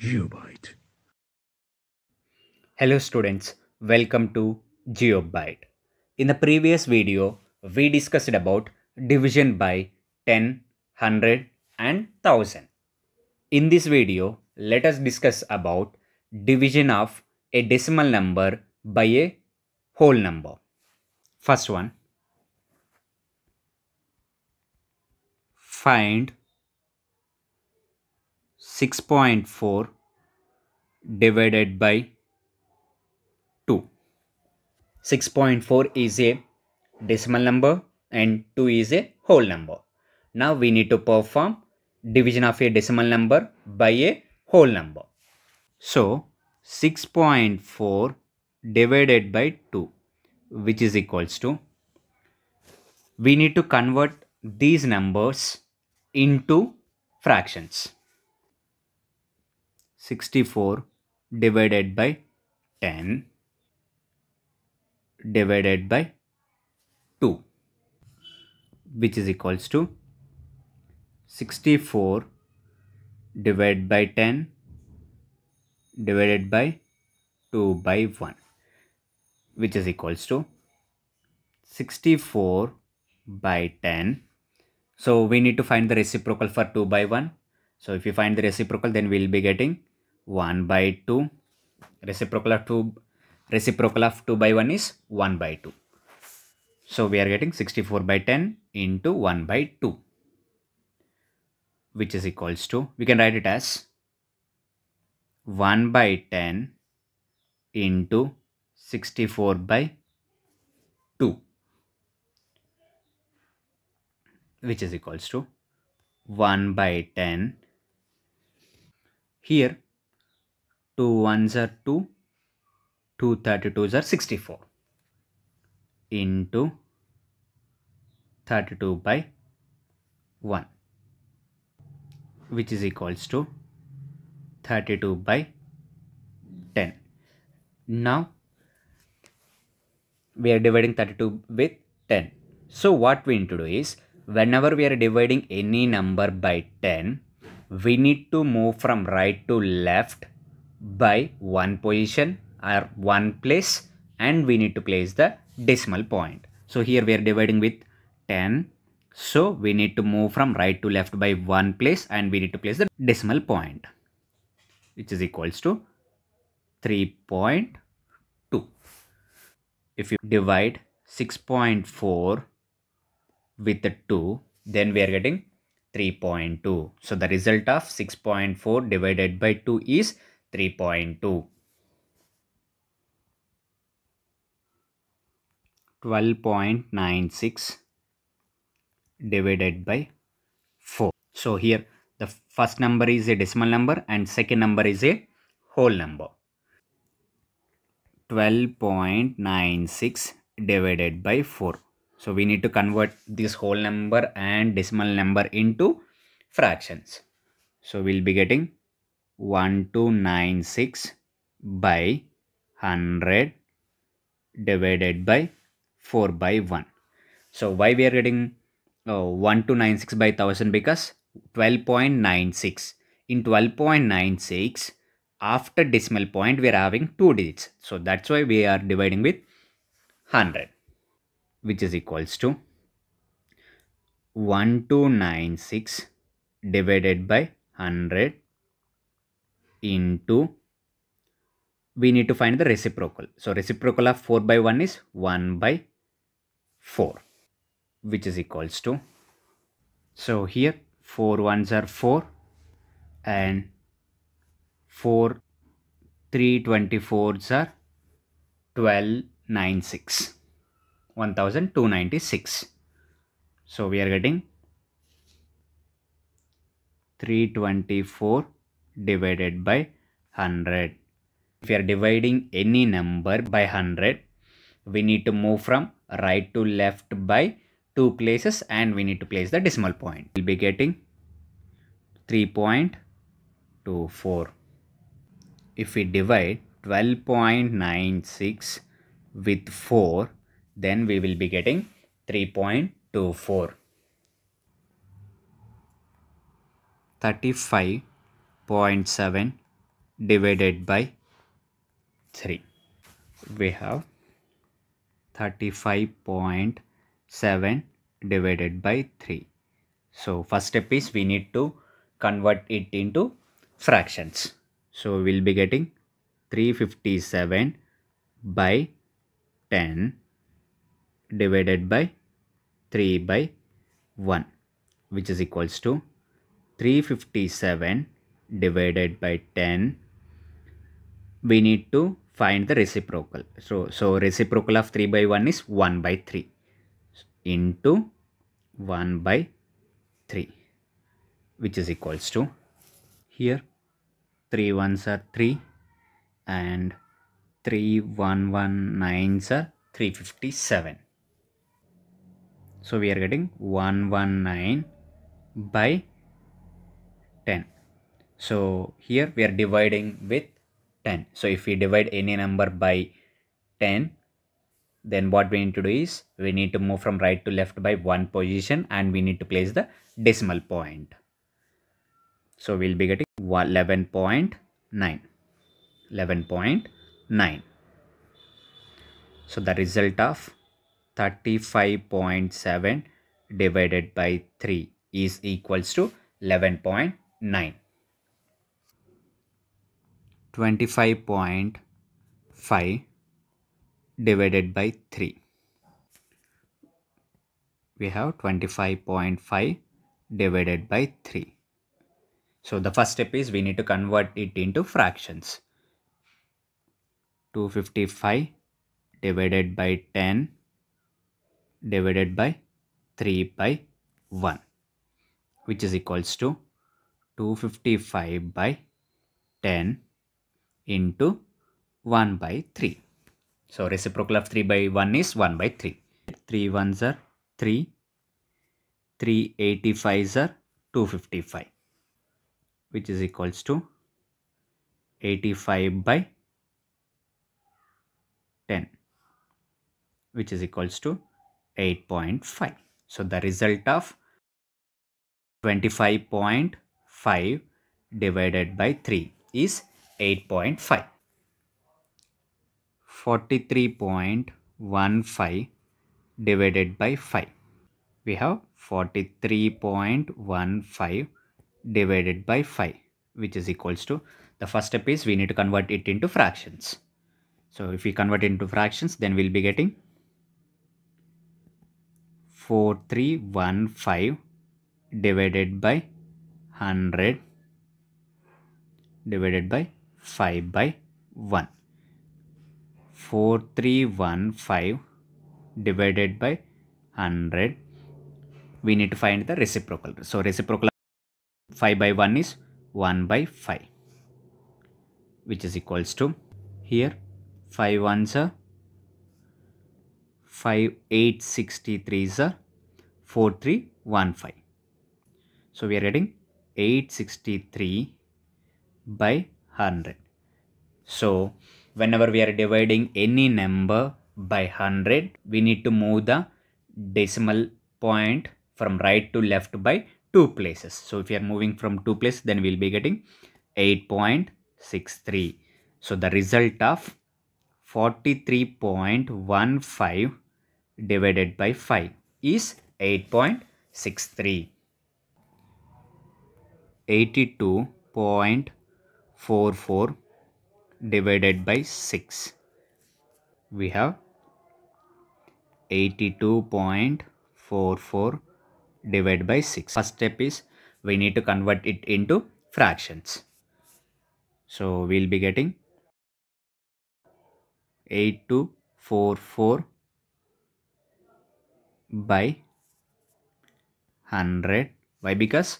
GeopByte. Hello students, welcome to GeopByte. In the previous video, we discussed about division by 10, 100 and 1000. In this video, let us discuss about division of a decimal number by a whole number. First one, find 6.4 divided by 2. 6.4 is a decimal number and 2 is a whole number. Now we need to perform division of a decimal number by a whole number. So 6.4 divided by 2 which is equals to we need to convert these numbers into fractions. 64 divided by 10 divided by 2 which is equals to 64 divided by 10 divided by 2 by 1 which is equals to 64 by 10 so we need to find the reciprocal for 2 by 1 so if you find the reciprocal then we'll be getting 1 by 2 reciprocal of 2 reciprocal of 2 by 1 is 1 by 2 so we are getting 64 by 10 into 1 by 2 which is equals to we can write it as 1 by 10 into 64 by 2 which is equals to 1 by 10 here 2 ones are 2 2 32s are 64 into 32 by 1 which is equals to 32 by 10 now we are dividing 32 with 10 so what we need to do is whenever we are dividing any number by 10 we need to move from right to left by one position or one place and we need to place the decimal point. So here we are dividing with 10. So we need to move from right to left by one place and we need to place the decimal point which is equals to 3.2. If you divide 6.4 with the 2 then we are getting 3.2. So the result of 6.4 divided by 2 is 3.2. 12.96 divided by 4. So here the first number is a decimal number and second number is a whole number. 12.96 divided by 4. So we need to convert this whole number and decimal number into fractions. So we'll be getting 1296 by 100 divided by 4 by 1. So why we are getting uh, 1296 by 1000 because 12.96 in 12.96 after decimal point we are having two digits. So that's why we are dividing with 100 which is equals to 1296 divided by 100 into we need to find the reciprocal. So reciprocal of 4 by 1 is 1 by 4 which is equals to so here 4 ones are 4 and 4 324s are 1296 1296 so we are getting 324 divided by 100 if we are dividing any number by 100 we need to move from right to left by two places and we need to place the decimal point. We'll be getting 3.24 if we divide 12.96 with 4 then we will be getting 3.24 35.7 divided by 3 we have 35.7 divided by 3 so first step is we need to convert it into fractions. So we'll be getting 357 by 10 divided by 3 by 1 which is equals to 357 divided by 10 we need to find the reciprocal. So so reciprocal of 3 by 1 is 1 by 3 into 1 by 3 which is equals to here. 3 ones are 3 and 3 1 1 nines are 357 so we are getting 119 by 10. So here we are dividing with 10. So if we divide any number by 10, then what we need to do is we need to move from right to left by one position and we need to place the decimal point. So we'll be getting 11.9. 11.9. So the result of 35.7 divided by 3 is equals to 11.9. 25.5 divided by 3. We have 25.5 divided by 3. So the first step is we need to convert it into fractions. 255 divided by 10 divided by 3 by 1 which is equals to 255 by 10 into 1 by 3. So reciprocal of 3 by 1 is 1 by 3. 3 ones are 3. 385s are 255 which is equals to 85 by 10 which is equals to 8.5. So the result of 25.5 divided by 3 is 8.5. 43.15 divided by 5. We have 43.15 divided by 5 which is equals to the first step is we need to convert it into fractions. So if we convert it into fractions then we'll be getting 4315 divided by 100 divided by 5 by 1. 4315 divided by 100 we need to find the reciprocal. So reciprocal 5 by 1 is 1 by 5 which is equals to here 5 ones are 5 8 63 is a 4315 so we are getting 863 by 100. So whenever we are dividing any number by 100, we need to move the decimal point from right to left by two places. So if we are moving from two places, then we'll be getting 8.63. So the result of 43.15 divided by 5 is 8.63. 82.44 divided by 6 we have 82.44 divided by 6 first step is we need to convert it into fractions. So we'll be getting 8244 by 100 why? Because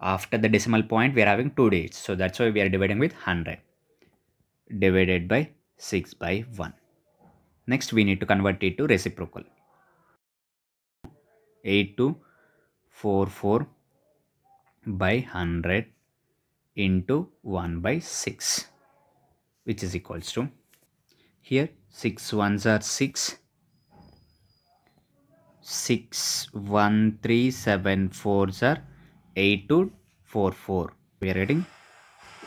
after the decimal point we are having two digits. So that's why we are dividing with 100 divided by 6 by 1 next we need to convert it to reciprocal. 8 to 4 4 by 100 into 1 by 6 which is equals to here 6 ones are 6 6 1 3 7 4s are 8 to 4 4 we are getting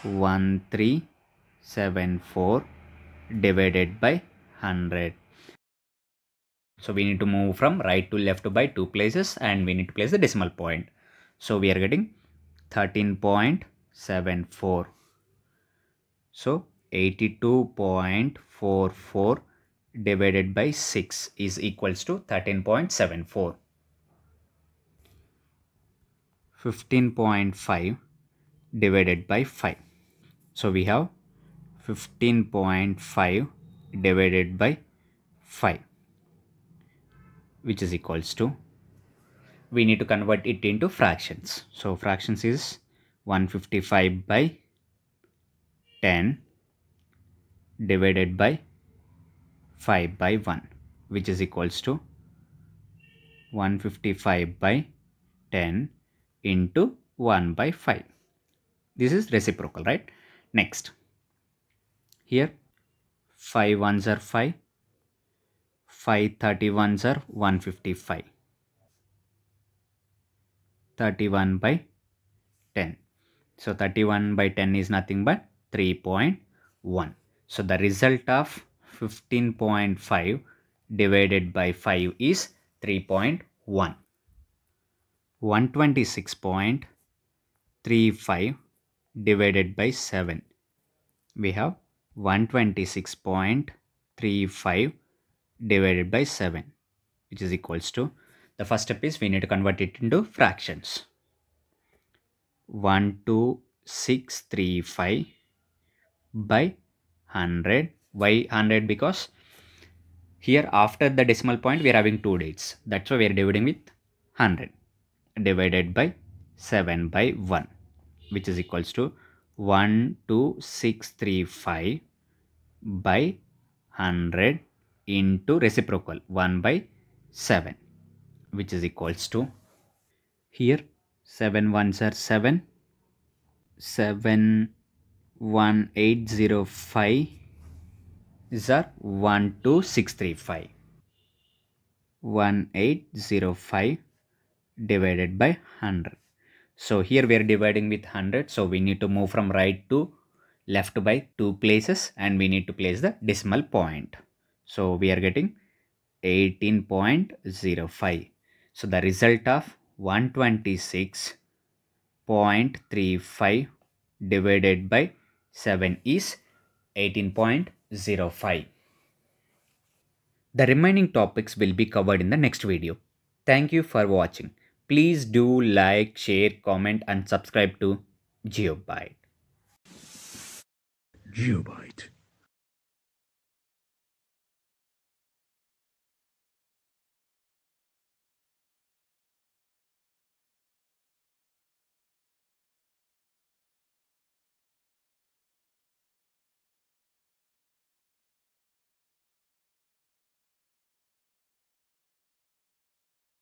1 3 74 divided by 100 so we need to move from right to left by two places and we need to place the decimal point. So we are getting 13.74 so 82.44 divided by 6 is equals to 13.74 15.5 divided by 5 so we have 15.5 divided by 5 which is equals to we need to convert it into fractions. So fractions is 155 by 10 divided by 5 by 1 which is equals to 155 by 10 into 1 by 5 this is reciprocal right? Next. Here 5 ones are 5 5 31s are 155 31 by 10 so 31 by 10 is nothing but 3.1 so the result of 15.5 divided by 5 is 3.1 126.35 divided by 7 we have 126.35 divided by 7 which is equals to the first step is we need to convert it into fractions. 12635 by 100 why 100 because here after the decimal point we are having two digits that's why we are dividing with 100 divided by 7 by 1 which is equals to 12635 by 100 into reciprocal 1 by 7 which is equals to here 7 ones are 7 7 1805 is our 12635 1805 divided by 100 so here we are dividing with 100 so we need to move from right to left by two places and we need to place the decimal point. So we are getting 18.05. So the result of 126.35 divided by 7 is 18.05. The remaining topics will be covered in the next video. Thank you for watching. Please do like, share, comment and subscribe to GeopByte. GeopByte.